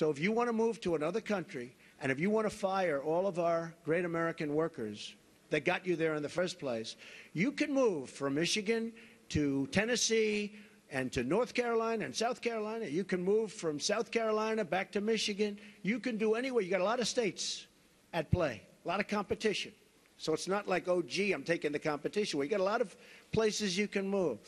So if you want to move to another country, and if you want to fire all of our great American workers that got you there in the first place, you can move from Michigan to Tennessee and to North Carolina and South Carolina. You can move from South Carolina back to Michigan. You can do anywhere. You got a lot of states at play, a lot of competition. So it's not like, oh, gee, I'm taking the competition. Well, you got a lot of places you can move.